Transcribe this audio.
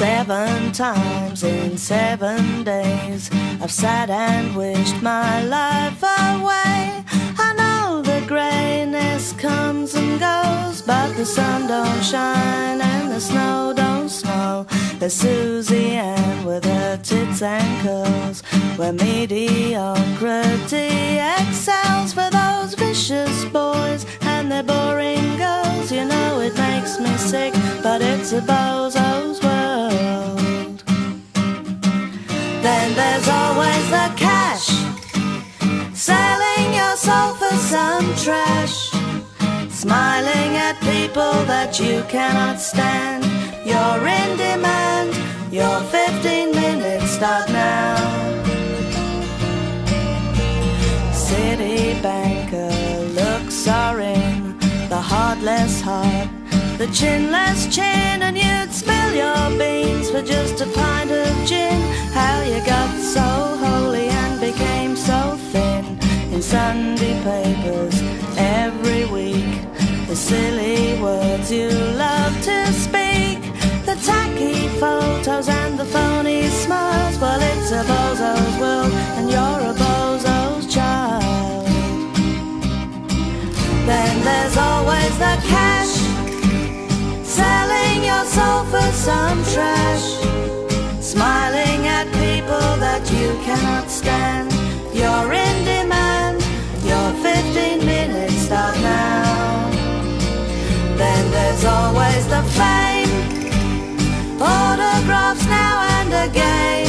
Seven times in seven days, I've sat and wished my life away. I know the greyness comes and goes, but the sun don't shine and the snow don't snow. There's Susie Ann with her tits and curls, where mediocrity excels for those vicious boys and their boring girls. You know it makes me sick, but it's a bozo's trash, smiling at people that you cannot stand. You're in demand, your 15 minutes start now. City banker looks are in the heartless heart, the chinless chin, and you'd spill your beans for just a pint of gin. How you got so holy and became so thin in Sunday papers and you're a bozo's child. Then there's always the cash, selling your soul for some trash, smiling at people that you cannot stand. You're in demand, your 15 minutes start now. Then there's always the fame, autographs now and again.